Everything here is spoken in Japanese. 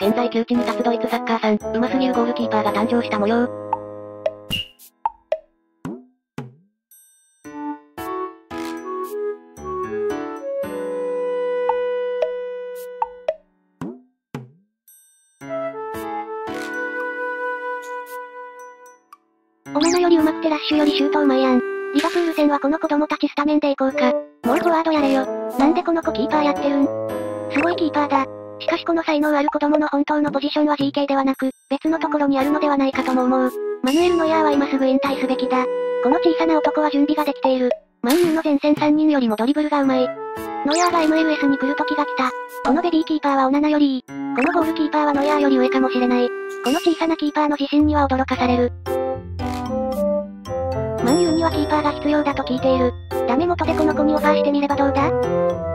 現在窮地に立つドイツサッカーさん、うますぎるゴールキーパーが誕生した模様。おままより上手くてラッシュよりシュートうまいやん。リバプール戦はこの子供たちスタメンで行こうか。もうフォワードやれよ。なんでこの子キーパーやってるん？すごいキーパーだ。しかしこの才能ある子供の本当のポジションは GK ではなく、別のところにあるのではないかとも思う。マヌエル・ノヤーは今すぐ引退すべきだ。この小さな男は準備ができている。マンユーの前線3人よりもドリブルがうまい。ノヤーが MLS に来る時が来た。このベビーキーパーはオナナよりいい。このゴールキーパーはノヤーより上かもしれない。この小さなキーパーの自信には驚かされる。マンユーにはキーパーが必要だと聞いている。ダメ元でこの子にオファーしてみればどうだ？